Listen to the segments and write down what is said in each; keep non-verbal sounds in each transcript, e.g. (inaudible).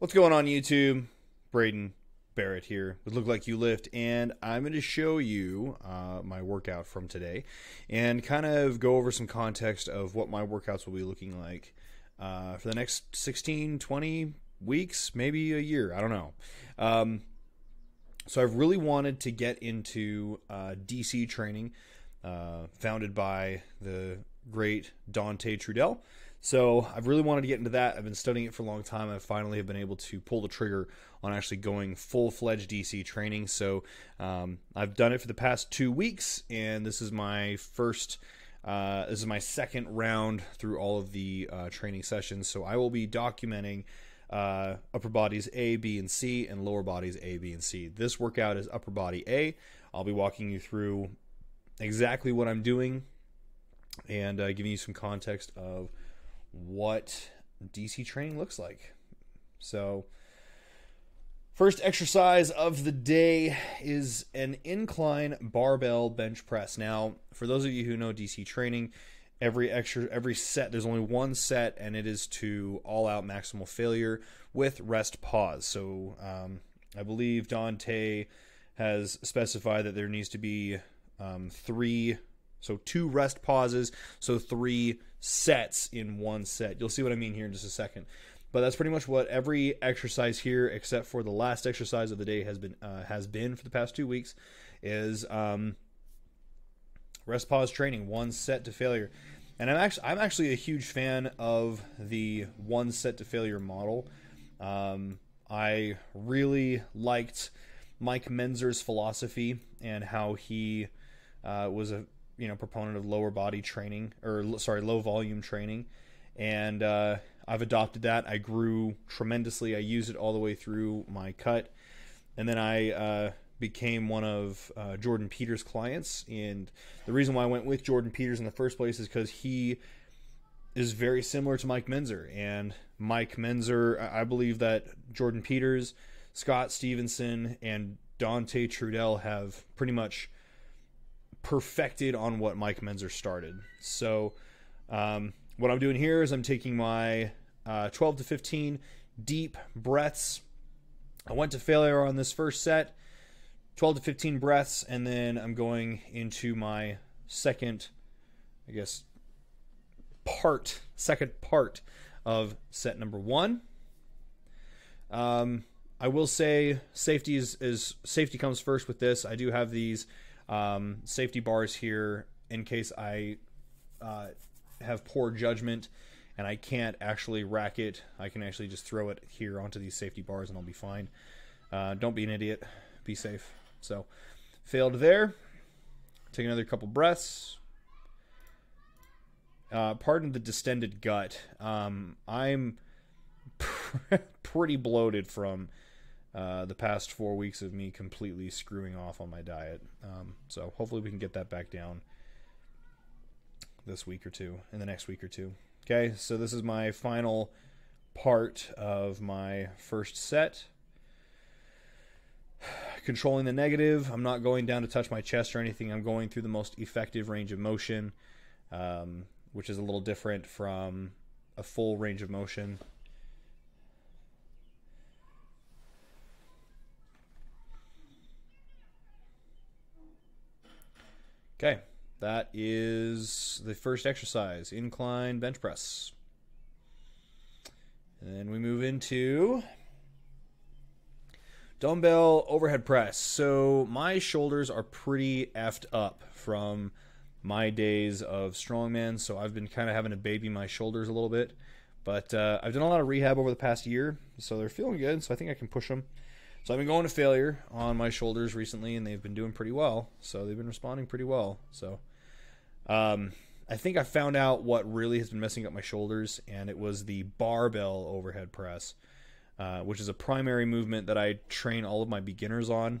What's going on YouTube? Braydon Barrett here with Look Like You Lift, and I'm going to show you uh, my workout from today and kind of go over some context of what my workouts will be looking like uh, for the next 16, 20 weeks, maybe a year. I don't know. Um, so I've really wanted to get into uh, DC training, uh, founded by the great Dante Trudel. So I've really wanted to get into that. I've been studying it for a long time. I finally have been able to pull the trigger on actually going full fledged DC training. So um, I've done it for the past two weeks, and this is my first. Uh, this is my second round through all of the uh, training sessions. So I will be documenting uh, upper bodies A, B, and C, and lower bodies A, B, and C. This workout is upper body A. I'll be walking you through exactly what I'm doing and uh, giving you some context of what DC training looks like. So, first exercise of the day is an incline barbell bench press. Now, for those of you who know DC training, every extra every set there's only one set and it is to all out maximal failure with rest pause. So, um, I believe Dante has specified that there needs to be um, three so two rest pauses, so three sets in one set. You'll see what I mean here in just a second. But that's pretty much what every exercise here, except for the last exercise of the day, has been uh, has been for the past two weeks, is um, rest pause training, one set to failure. And I'm actually I'm actually a huge fan of the one set to failure model. Um, I really liked Mike Mentzer's philosophy and how he uh, was a you know proponent of lower body training or sorry low volume training. And uh, i've adopted that. I grew tremendously. I used it all the way through my cut. And then i uh, became one of uh, jordan peters clients. And the reason why i went with jordan peters in the first place is because he is very similar to mike Mentzer. and mike Mentzer, i believe that jordan peters scott stevenson and dante Trudel have pretty much perfected on what Mike Mentzer started. So, um, what I'm doing here is I'm taking my uh, 12 to 15 deep breaths. I went to failure on this first set, 12 to 15 breaths, and then I'm going into my second, I guess, part, second part of set number one. Um, I will say safety is, is safety comes first with this. I do have these um, safety bars here in case I uh, have poor judgment and I can't actually rack it. I can actually just throw it here onto these safety bars and I'll be fine. Uh, don't be an idiot. Be safe. So, failed there. Take another couple breaths. Uh, pardon the distended gut. Um, I'm (laughs) pretty bloated from uh, the past four weeks of me completely screwing off on my diet. Um, so hopefully we can get that back down this week or two, in the next week or two. Okay, so this is my final part of my first set. (sighs) Controlling the negative. I'm not going down to touch my chest or anything. I'm going through the most effective range of motion, um, which is a little different from a full range of motion. Okay, that is the first exercise incline bench press. And then we move into dumbbell overhead press. So my shoulders are pretty effed up from my days of strongman, so I've been kind of having to baby my shoulders a little bit. But uh, I've done a lot of rehab over the past year, so they're feeling good. So I think I can push them. So I've been going to failure on my shoulders recently, and they've been doing pretty well. So they've been responding pretty well. So um, I think I found out what really has been messing up my shoulders, and it was the barbell overhead press, uh, which is a primary movement that I train all of my beginners on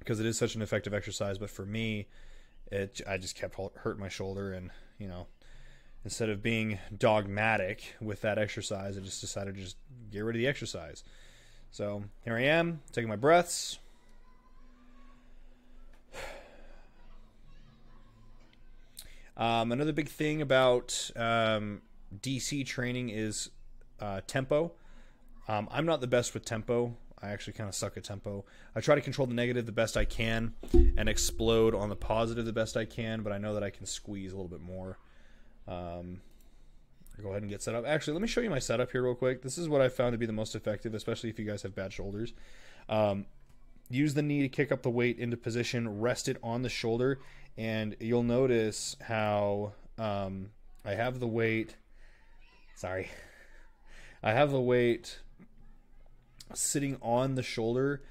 because it is such an effective exercise. But for me, it I just kept hurting my shoulder, and you know, instead of being dogmatic with that exercise, I just decided to just get rid of the exercise. So here I am, taking my breaths. Um, another big thing about um, DC training is uh, tempo. Um, I'm not the best with tempo. I actually kind of suck at tempo. I try to control the negative the best I can and explode on the positive the best I can, but I know that I can squeeze a little bit more. Um, go ahead and get set up. Actually, let me show you my setup here real quick. This is what I found to be the most effective, especially if you guys have bad shoulders. Um, use the knee to kick up the weight into position, rest it on the shoulder, and you'll notice how um, I have the weight. Sorry. I have the weight sitting on the shoulder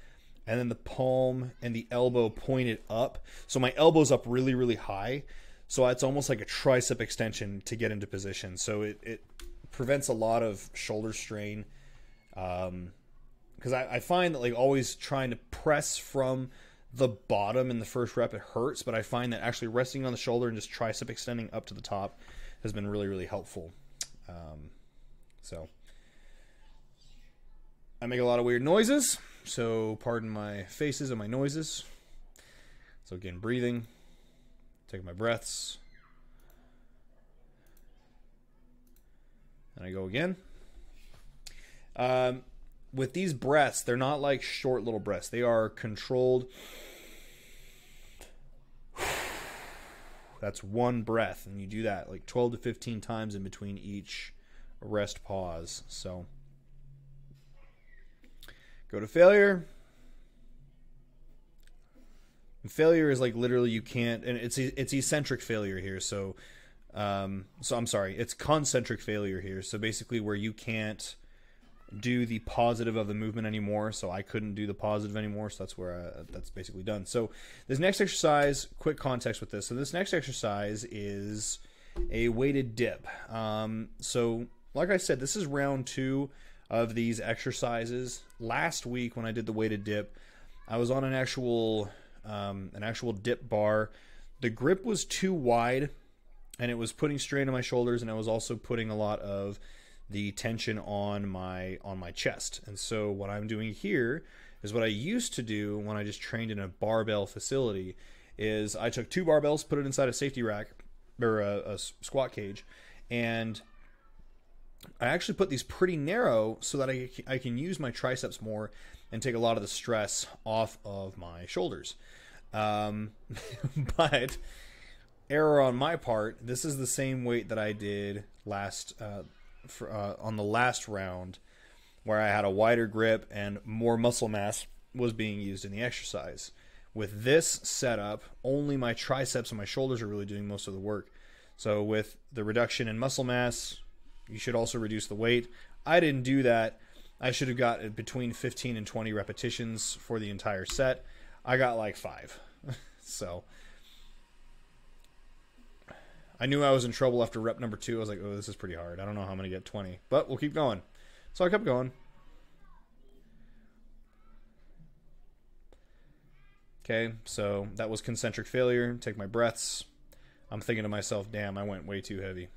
and then the palm and the elbow pointed up. So my elbow's up really, really high. So it's almost like a tricep extension to get into position. So it, it prevents a lot of shoulder strain. Um, because I, I find that like always trying to press from the bottom in the first rep it hurts, but I find that actually resting on the shoulder and just tricep extending up to the top has been really really helpful. Um, so I make a lot of weird noises, so pardon my faces and my noises. So again, breathing, taking my breaths, and I go again. Um, with these breaths, they're not like short little breaths. They are controlled. (sighs) That's one breath, and you do that like 12 to 15 times in between each rest pause. So go to failure. And failure is like literally you can't, and it's it's eccentric failure here. So, um, so I'm sorry, it's concentric failure here. So basically, where you can't do the positive of the movement anymore, so I couldn't do the positive anymore. So that's where I, that's basically done. So this next exercise, quick context with this. So this next exercise is a weighted dip. Um, so like I said, this is round two of these exercises. Last week when I did the weighted dip, I was on an actual um, an actual dip bar. The grip was too wide, and it was putting strain on my shoulders, and I was also putting a lot of the tension on my on my chest. And so what I'm doing here is what I used to do when I just trained in a barbell facility is I took two barbells, put it inside a safety rack or a, a squat cage, and I actually put these pretty narrow so that I, I can use my triceps more and take a lot of the stress off of my shoulders. Um, (laughs) but error on my part, this is the same weight that I did last uh, for, uh, on the last round where I had a wider grip and more muscle mass was being used in the exercise. With this setup, only my triceps and my shoulders are really doing most of the work. So with the reduction in muscle mass, you should also reduce the weight. I didn't do that. I should have got between 15 and 20 repetitions for the entire set. I got like 5. (laughs) so I knew I was in trouble after rep number two. I was like, oh, this is pretty hard. I don't know how I'm going to get 20, but we'll keep going. So I kept going. Okay, so that was concentric failure. Take my breaths. I'm thinking to myself, damn, I went way too heavy.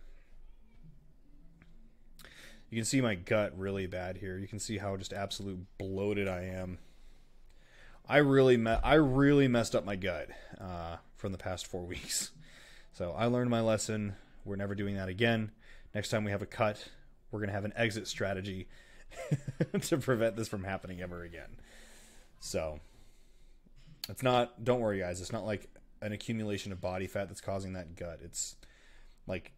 You can see my gut really bad here. You can see how just absolute bloated I am. I really me- I really messed up my gut uh, from the past four (laughs) weeks. So I learned my lesson. We're never doing that again. Next time we have a cut, we're going to have an exit strategy (laughs) to prevent this from happening ever again. So it's not, don't worry, guys. It's not like an accumulation of body fat that's causing that gut. It's like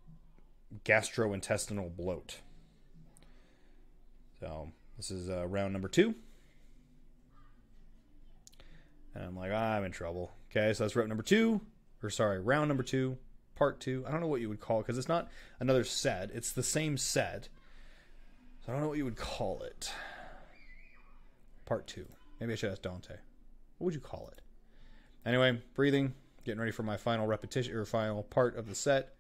gastrointestinal bloat. So this is uh, round number two. And I'm like, ah, I'm in trouble. Okay, so that's rep number two or sorry, round number two, part two. I don't know what you would call it because it's not another set. It's the same set. So I don't know what you would call it. Part two. Maybe I should ask Dante. What would you call it? Anyway, breathing, getting ready for my final repetition or final part of the set.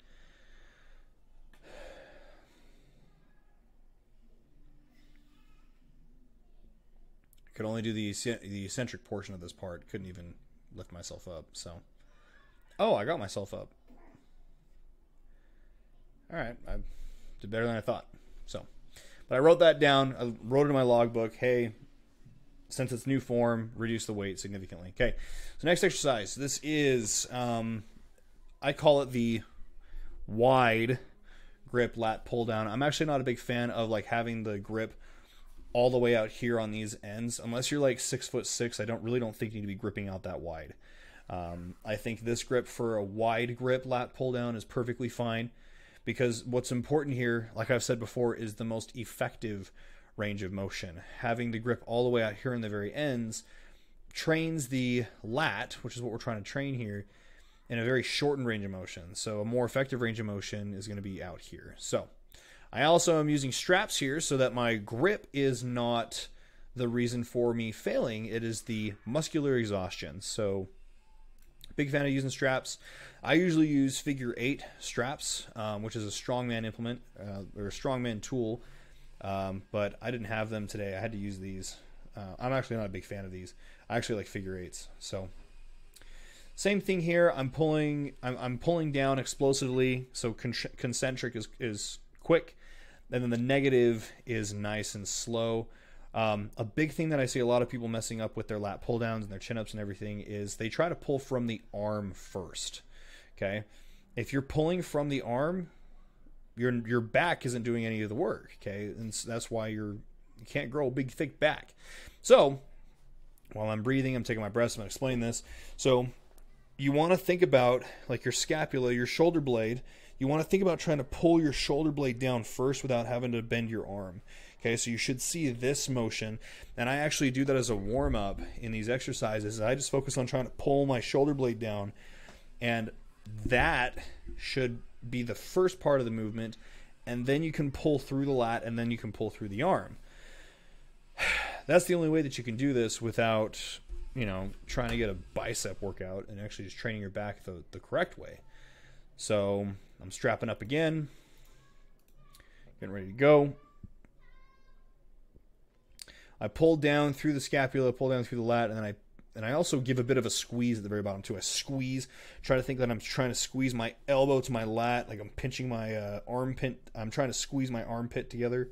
Could only do the the eccentric portion of this part. Couldn't even lift myself up. So Oh, I got myself up. All right, I did better than I thought. So, but I wrote that down. I wrote it in my logbook. Hey, since it's new form, reduce the weight significantly. Okay, so next exercise. This is um, I call it the wide grip lat pull down. I'm actually not a big fan of like having the grip all the way out here on these ends. Unless you're like six foot six, I don't really don't think you need to be gripping out that wide. Um, I think this grip for a wide grip lat pull down is perfectly fine because what's important here, like I've said before, is the most effective range of motion. Having the grip all the way out here in the very ends trains the lat, which is what we're trying to train here, in a very shortened range of motion. So a more effective range of motion is going to be out here. So I also am using straps here so that my grip is not the reason for me failing. It is the muscular exhaustion. So big fan of using straps. I usually use figure eight straps, um, which is a strongman implement uh, or a strongman tool. Um, but I didn't have them today. I had to use these. Uh, I'm actually not a big fan of these. I actually like figure eights. So same thing here. I'm pulling. I'm, I'm pulling down explosively. So con- concentric is is quick, and then the negative is nice and slow. Um, a big thing that I see a lot of people messing up with their lat pull downs and their chin ups and everything is they try to pull from the arm first. Okay, if you're pulling from the arm, your your back isn't doing any of the work. Okay, and so that's why you're you can't grow a big thick back. So while I'm breathing, I'm taking my breaths. I'm explaining this. So you want to think about like your scapula, your shoulder blade. You want to think about trying to pull your shoulder blade down first without having to bend your arm. Okay, so you should see this motion. And I actually do that as a warm up in these exercises. I just focus on trying to pull my shoulder blade down. And that should be the first part of the movement. And then you can pull through the lat and then you can pull through the arm. (sighs) That's the only way that you can do this without you know, trying to get a bicep workout and actually just training your back the, the correct way. So I'm strapping up again, getting ready to go. I pull down through the scapula, pull down through the lat, and then I and I also give a bit of a squeeze at the very bottom too. I squeeze, try to think that I'm trying to squeeze my elbow to my lat, like I'm pinching my uh, armpit. I'm trying to squeeze my armpit together.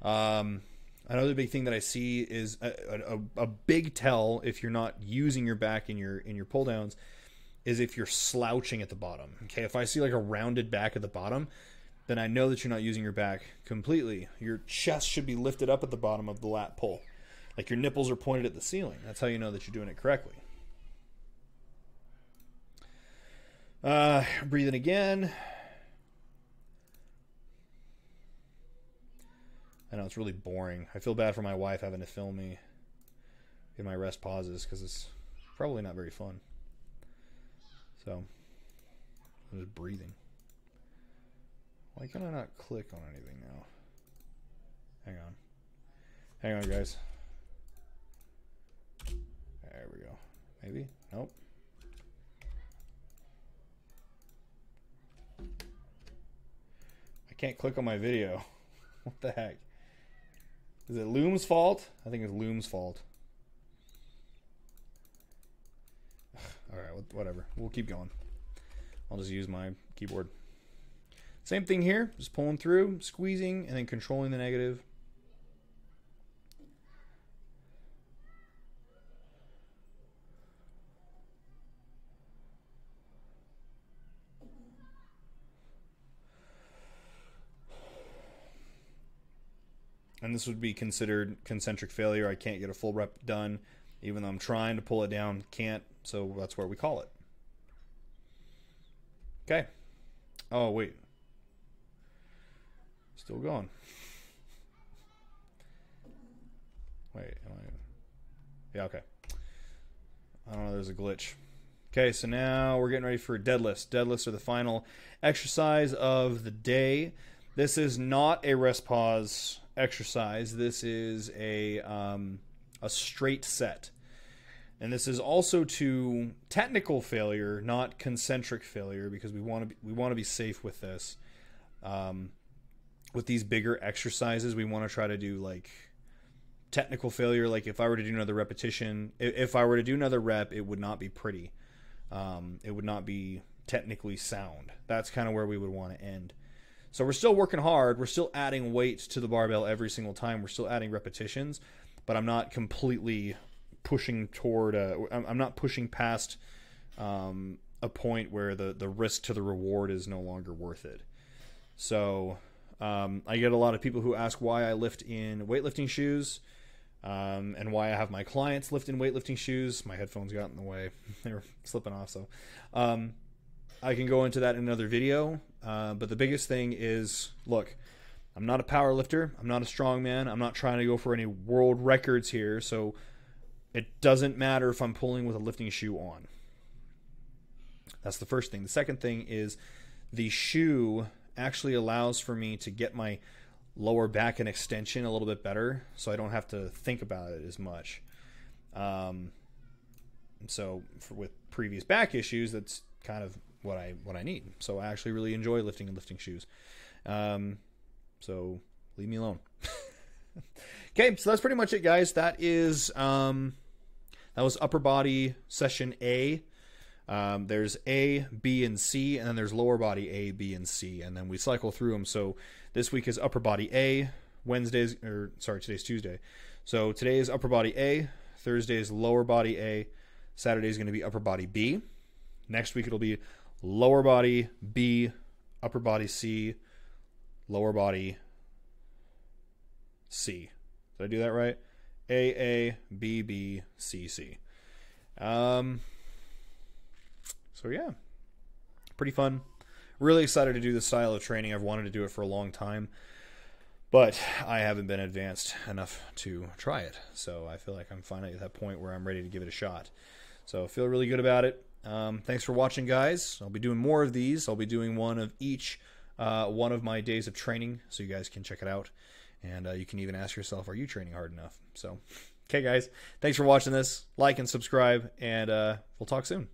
Um, Another big thing that I see is a, a, a, big tell if you're not using your back in your in your pull downs is if you're slouching at the bottom. Okay, if I see like a rounded back at the bottom, then I know that you're not using your back completely. Your chest should be lifted up at the bottom of the lat pull. Like your nipples are pointed at the ceiling. That's how you know that you're doing it correctly. Uh, breathing again. Know it's really boring. I feel bad for my wife having to film me in my rest pauses because it's probably not very fun. So I'm just breathing. Why can I not click on anything now? Hang on. Hang on, guys. There we go. Maybe? Nope. I can't click on my video. (laughs) What the heck? Is it Loom's fault? I think it's Loom's fault. (sighs) All right, whatever. We'll keep going. I'll just use my keyboard. Same thing here. Just pulling through, squeezing, and then controlling the negative. And this would be considered concentric failure. I can't get a full rep done, even though I'm trying to pull it down, can't. So that's where we call it. Okay. Oh wait, still going. Wait, am I? Yeah, okay. I don't know. There's a glitch. Okay, so now we're getting ready for deadlifts. Deadlifts are the final exercise of the day. This is not a rest pause exercise. This is a um, a straight set, and this is also to technical failure, not concentric failure, because we want to we want to be safe with this. Um, with these bigger exercises, we want to try to do like technical failure. Like if I were to do another repetition, if I were to do another rep, it would not be pretty. Um, it would not be technically sound. That's kind of where we would want to end. So we're still working hard. We're still adding weight to the barbell every single time. We're still adding repetitions, but I'm not completely pushing toward. A, I'm not pushing past um, a point where the the risk to the reward is no longer worth it. So Um, I get a lot of people who ask why I lift in weightlifting shoes um, and why I have my clients lift in weightlifting shoes. My headphones got in the way; (laughs) they were slipping off. So um, I can go into that in another video. Uh, but the biggest thing is, look, I'm not a power lifter. I'm not a strong man. I'm not trying to go for any world records here. So it doesn't matter if I'm pulling with a lifting shoe on. That's the first thing. The second thing is the shoe actually allows for me to get my lower back and extension a little bit better, so I don't have to think about it as much. Um, so for, with previous back issues, that's kind of what I what I need. So I actually really enjoy lifting and lifting shoes. Um, so leave me alone. (laughs) okay, so that's pretty much it, guys. That is um, that was upper body session A. Um, there's A, B, and C, and then there's lower body A, B, and C, and then we cycle through them. So this week is upper body A. Wednesday's or sorry, today's Tuesday. So today is upper body A. Thursday is lower body A. Saturday is going to be upper body B. Next week it'll be lower body B, upper body C, lower body C. Did I do that right? A A B B C C. Um. So yeah, pretty fun. Really excited to do this style of training. I've wanted to do it for a long time, but I haven't been advanced enough to try it. So I feel like I'm finally at that point where I'm ready to give it a shot. So I feel really good about it. Um, thanks for watching, guys. I'll be doing more of these. I'll be doing one of each uh, one of my days of training, so you guys can check it out. And uh, you can even ask yourself, are you training hard enough? So, okay, guys, thanks for watching this. Like and subscribe, and uh, we'll talk soon.